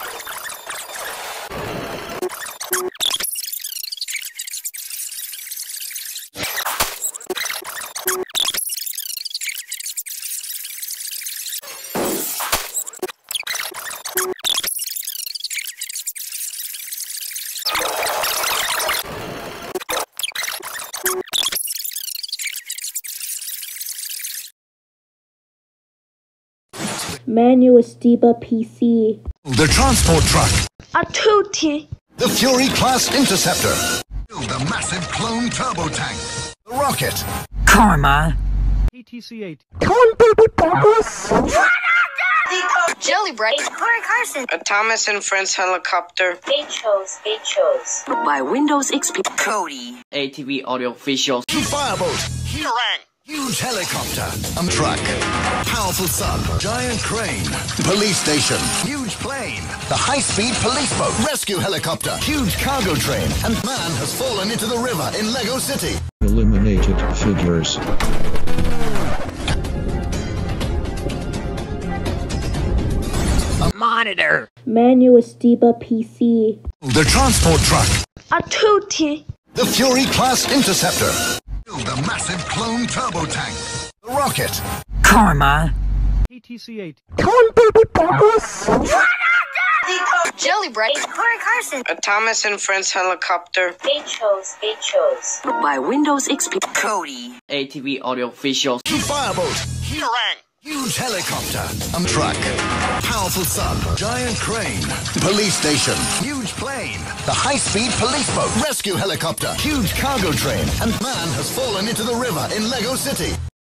you Manual Steamer PC. The transport truck. A tootie. The Fury class interceptor. The massive clone turbo tank. The rocket. Karma. ATC-8. Jelly bread. Corey Carson. A Thomas and Friends helicopter. H-Os, H-Os. By Windows XP. Cody. ATV Audio Official. Fireboat. Hirang. Huge helicopter. A truck. Powerful sun. Giant crane. Police station. Huge plane. The high-speed police boat. Rescue helicopter. Huge cargo train. And man has fallen into the river in Lego City. Eliminated figures. A monitor. Manual Steamer PC. The transport truck. A tootie. The Fury class interceptor. The massive clone turbo tank. The rocket. Karma. ATC-8. Jelly bread. Corey Carson. A Thomas and Friends helicopter. H-Os, H-Os. By Windows XP. Cody. ATV Audio Official. Fireboat. Hirang. Huge helicopter. A truck. Powerful sun. Giant crane. Police station. Huge plane. The high-speed police boat. Rescue helicopter. Huge cargo train. And man has fallen into the river in Lego City.